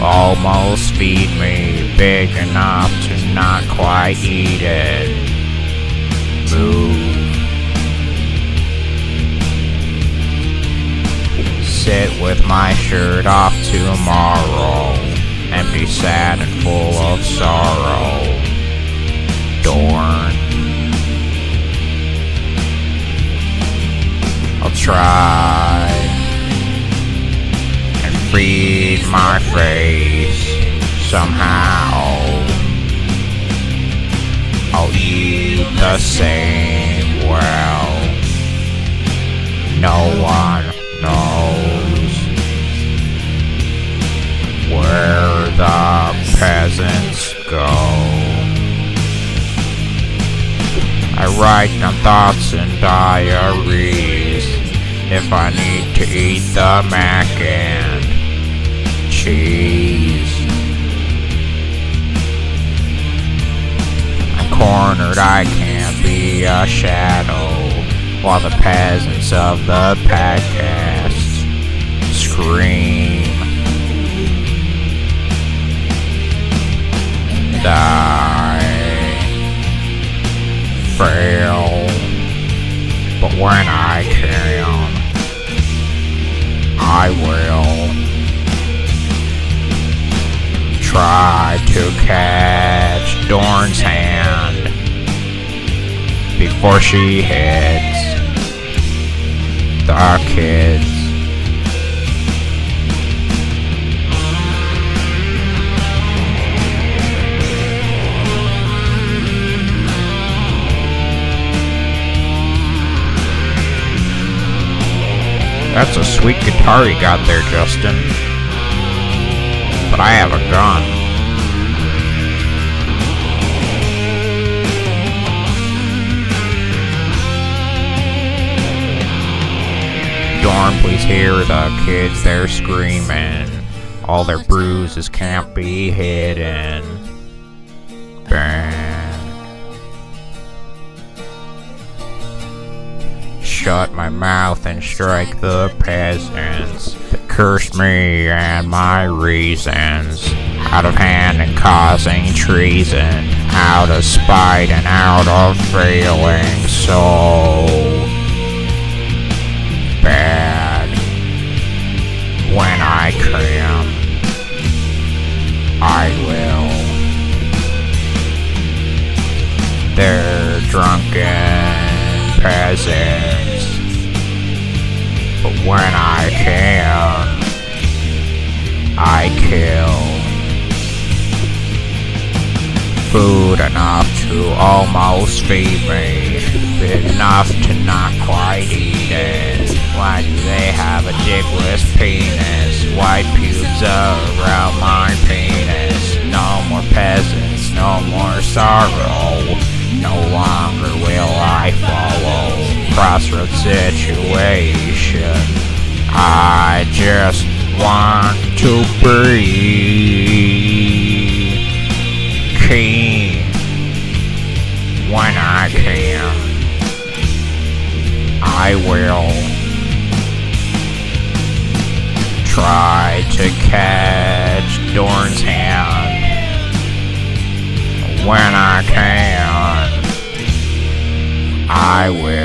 almost feed me, big enough to not quite eat it. Move. Sit with my shirt off tomorrow, empty, sad, and full of sorrow. Dorn. I'll try feed my face somehow. I'll eat the same well. No one knows where the peasants go. I write down thoughts and diaries if I need to eat the mac and cheese. I'm cornered, I can't be a shadow while the peasants of the podcast scream. Die fail. But when I can, I will try to catch Dorn's hand before she hits the kids. That's a sweet guitar you got there, Justin. But I have a gun. Dorn, please hear the kids, they're screaming. All their bruises can't be hidden. Bang. shut my mouth and strike the peasants cursed me and my reasons. Out of hand and causing treason, out of spite and out of feeling so bad. When I can, I will. They're drunken peasants. But when I can, I kill. Food enough to almost feed me, enough to not quite eat it. Why do they have a dickless penis? White pubes around my penis. No more peasants, no more sorrow. No longer will I follow crossroads situation. I just want to be king when I can. I will try to catch Dorn's hand when I can. I will